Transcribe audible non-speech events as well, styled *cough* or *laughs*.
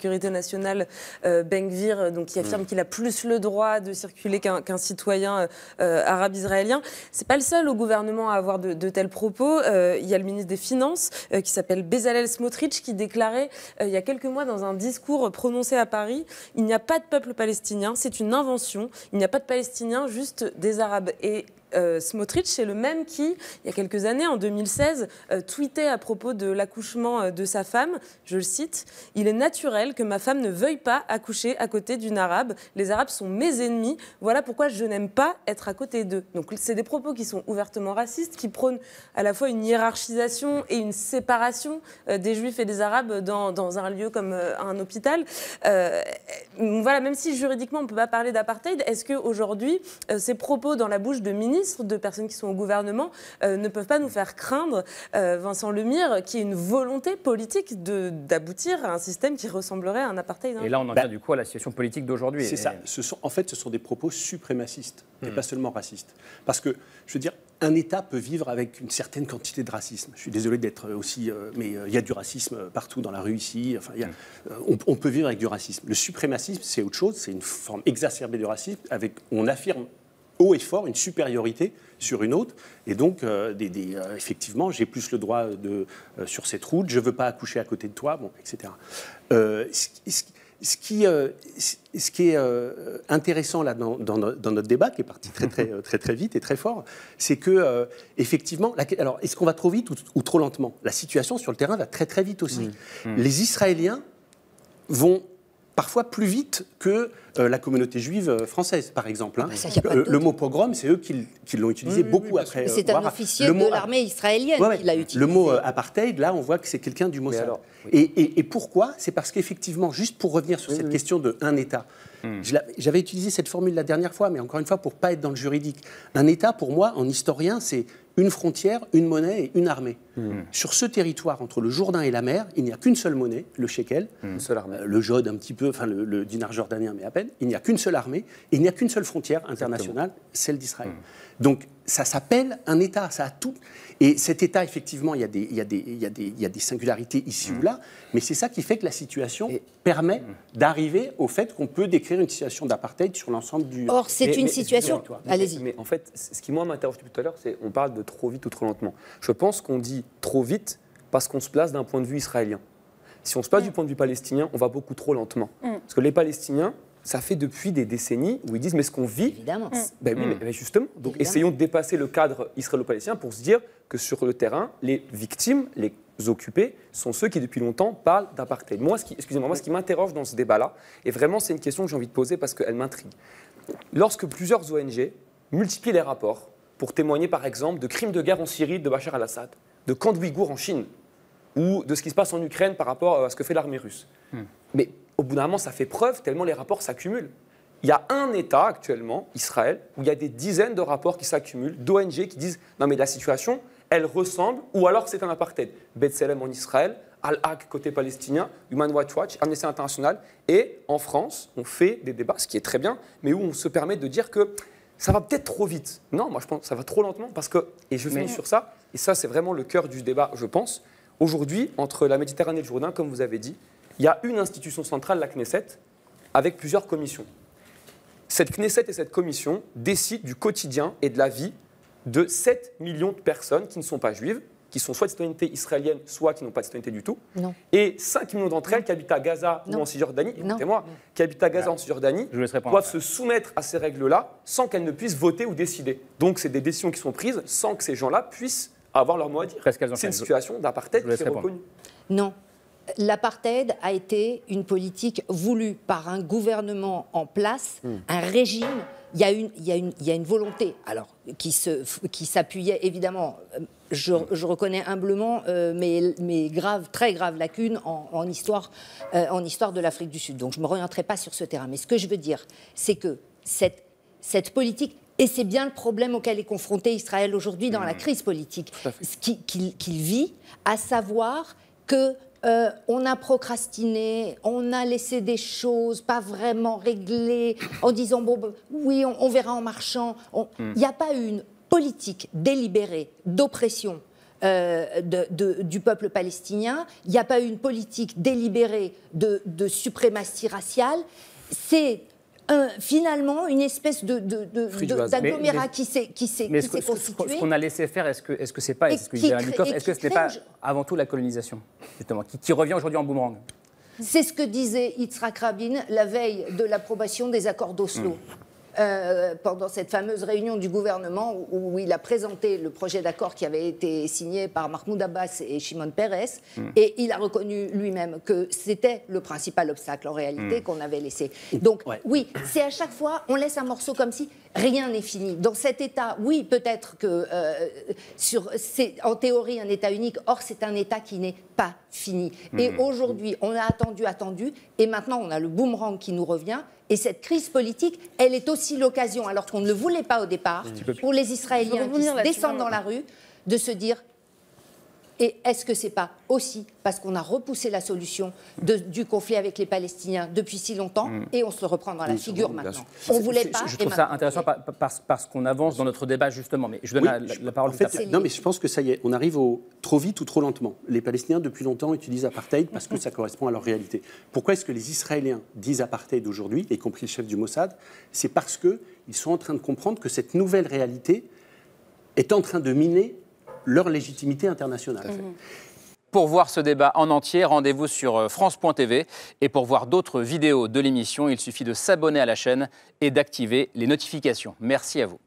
sécurité nationale, euh, Benvir, donc qui affirme qu'il a plus le droit de circuler qu'un citoyen arabe israélien. C'est pas le seul au gouvernement à avoir de, tels propos. il y a le ministre des Finances qui s'appelle Bezalel Smotrich qui déclarait il y a quelques mois dans un discours prononcé à Paris il n'y a pas de peuple palestinien, c'est une invention. Il n'y a pas de Palestiniens, juste des Arabes. Et euh, Smotrich, c'est le même qui, il y a quelques années, en 2016, euh, tweetait à propos de l'accouchement euh, de sa femme, je le cite, Il est naturel que ma femme ne veuille pas accoucher à côté d'une arabe. Les arabes sont mes ennemis. Voilà pourquoi je n'aime pas être à côté d'eux. Donc c'est des propos qui sont ouvertement racistes, qui prônent à la fois une hiérarchisation et une séparation des juifs et des arabes dans, dans un lieu comme un hôpital. voilà, même si juridiquement on ne peut pas parler d'apartheid, est-ce qu'aujourd'hui, ces propos dans la bouche de ministres de personnes qui sont au gouvernement, euh, ne peuvent pas nous faire craindre, euh, Vincent Lemire, qui ait une volonté politique d'aboutir à un système qui ressemblerait à un apartheid. Hein. Et là, on en vient bah, du coup à la situation politique d'aujourd'hui. C'est ça. Ce sont, en fait, ce sont des propos suprémacistes, et hmm. pas seulement racistes. Parce que, je veux dire, un État peut vivre avec une certaine quantité de racisme. Je suis désolé d'être aussi, euh, mais il y a du racisme partout dans la rue ici. Enfin, y a, hmm. on, peut vivre avec du racisme. Le suprémacisme, c'est autre chose. C'est une forme exacerbée de racisme. Avec, on affirme haut et fort une supériorité sur une autre. Et donc, euh, des, euh, effectivement, j'ai plus le droit de, euh, sur cette route, je ne veux pas accoucher à côté de toi, bon, etc. Ce, qui, ce qui est intéressant là dans, dans, notre débat, qui est parti très très *laughs* très très vite et très fort, c'est que effectivement, alors est-ce qu'on va trop vite ou, trop lentement? La situation sur le terrain va très très vite aussi. Mmh. Mmh. Les Israéliens vont parfois plus vite que euh, la communauté juive euh, française, par exemple. Hein. Euh, le, mot pogrom, c'est eux qui, l'ont utilisé beaucoup après. C'est un officier de l'armée israélienne qui l'a utilisé. Le mot apartheid, là, on voit que c'est quelqu'un du Mossad. et, pourquoi? C'est parce qu'effectivement, juste pour revenir sur cette question de un État, hmm. J'avais utilisé cette formule la dernière fois, mais encore une fois, pour pas être dans le juridique. Un État, pour moi, en historien, c'est une frontière, une monnaie et une armée. Hmm. Sur ce territoire, entre le Jourdain et la mer, il n'y a qu'une seule monnaie, le shekel, hmm. euh, le jode un petit peu, enfin le, dinar jordanien, mais à peine. Il n'y a qu'une seule armée, et il n'y a qu'une seule frontière internationale, celle d'Israël. Hmm. Donc ça s'appelle un État, ça a tout. Et cet État, effectivement, il y a des, il y a des, il y a des, il y a des singularités ici ou mm. là, mais c'est ça qui fait que la situation permet mm. d'arriver au fait qu'on peut décrire une situation d'apartheid sur l'ensemble du. Or, c'est une situation. Allez-y. Mais en fait, ce qui moi m'interroge depuis tout à l'heure, c'est on parle de trop vite ou trop lentement. Je pense qu'on dit trop vite parce qu'on se place d'un point de vue israélien. Si on se place mm. du point de vue palestinien, on va beaucoup trop lentement. Parce que les Palestiniens, ça fait depuis des décennies où ils disent mais ce qu'on vit, évidemment, ben oui, mais, justement. Donc essayons de dépasser le cadre israélo-palestinien pour se dire que sur le terrain, les victimes, les occupés, sont ceux qui depuis longtemps parlent d'apartheid. Moi, ce qui, excusez-moi, moi, ce qui m'interroge dans ce débat-là, et vraiment c'est une question que j'ai envie de poser parce qu'elle m'intrigue. Lorsque plusieurs ONG multiplient les rapports pour témoigner par exemple de crimes de guerre en Syrie de Bachar al-Assad, de camps de Ouïghours en Chine, ou de ce qui se passe en Ukraine par rapport à ce que fait l'armée russe. Hmm. Mais au bout d'un moment, ça fait preuve tellement les rapports s'accumulent. Il y a un État actuellement, Israël, où il y a des dizaines de rapports qui s'accumulent, d'ONG qui disent non mais la situation, elle ressemble, ou alors c'est un apartheid. Bethlehem en Israël, Al-Haq côté palestinien, Human Rights Watch, Amnesty International, et en France, on fait des débats, ce qui est très bien, mais où on se permet de dire que ça va peut-être trop vite. Non, moi je pense que ça va trop lentement parce que, et je finis sur ça, et ça c'est vraiment le cœur du débat, je pense, aujourd'hui, entre la Méditerranée et le Jourdain, comme vous avez dit, il y a une institution centrale, la Knesset, avec plusieurs commissions. Cette Knesset et cette commission décident du quotidien et de la vie de 7 millions de personnes qui ne sont pas juives, qui sont soit de citoyenneté israélienne, soit qui n'ont pas de citoyenneté du tout. Et 5 millions d'entre elles qui habitent à Gaza ou en Cisjordanie, écoutez-moi, qui habitent à Gaza ou en Cisjordanie, doivent se soumettre à ces règles-là sans qu'elles ne puissent voter ou décider. Donc c'est des décisions qui sont prises sans que ces gens-là puissent avoir leur mot à dire. C'est une situation d'apartheid qui est reconnue. Non, L'apartheid a été une politique voulue par un gouvernement en place, hmm. un régime. Il y, a une, il, y a une, il y a une volonté, alors, qui, s'appuyait évidemment, euh, je, je, reconnais humblement, euh, grave, très grave lacune en, histoire, euh, en histoire de l'Afrique du Sud. Donc je ne me reviendrai pas sur ce terrain. Mais ce que je veux dire, c'est que cette, cette politique et c'est bien le problème auquel est confronté Israël aujourd'hui dans la hmm. crise politique, qu'il vit, à savoir que euh, on a procrastiné, on a laissé des choses pas vraiment réglées, en disant bon, oui, on, verra en marchant. Hmm. Il n'y a pas eu une politique délibérée d'oppression euh, de- de- du peuple palestinien. Il n'y a pas eu une politique délibérée de, de suprématie raciale. C'est euh, finalement une espèce de, d'agglomérat qui s'est qui s'est- Mais qui ce ce ce constitué. qu'on a laissé faire, est-ce que est-ce que c'est pas, est-ce que est-ce ce n'est pas avant tout la colonisation, justement, qui, qui revient aujourd'hui en boomerang? C'est ce que disait Yitzhak Rabin la veille de l'approbation des accords d'Oslo. Euh, pendant cette fameuse réunion du gouvernement où, où il a présenté le projet d'accord qui avait été signé par Mahmoud Abbas et Shimon Peres, et il a reconnu lui-même que c'était le principal obstacle en réalité qu'on avait laissé. Donc Ouais. oui, c'est à chaque fois, on laisse un morceau comme si rien n'est fini. Dans cet État, oui, peut-être que euh, sur, c'est en théorie un État unique, or c'est un État qui n'est pas fini. Et aujourd'hui, on a attendu, attendu, et maintenant on a le boomerang qui nous revient. Et cette crise politique, elle est aussi l'occasion, alors qu'on ne le voulait pas au départ, pour les Israéliens qui descendent dans la rue, de se dire et est-ce que c'est pas aussi parce qu'on a repoussé la solution de- du conflit avec les Palestiniens depuis si longtemps et on se le reprend dans la figure maintenant On voulait pas. Je trouve ça intéressant oui. par- par- parce, qu'on avance dans notre débat, justement. Mais je donne Oui, la, la- je- la parole en tout fait, à fait. non, mais je pense que ça y est, on arrive au trop vite ou trop lentement. Les Palestiniens, depuis longtemps, utilisent apartheid parce que ça correspond à leur réalité. Pourquoi est-ce que les Israéliens disent apartheid aujourd'hui, y compris le chef du Mossad? C'est parce qu'ils sont en train de comprendre que cette nouvelle réalité est en train de miner leur légitimité internationale. Pour voir ce débat en entier, rendez-vous sur euh, France.tv. Et pour voir d'autres vidéos de l'émission, il suffit de s'abonner à la chaîne et d'activer les notifications. Merci à vous.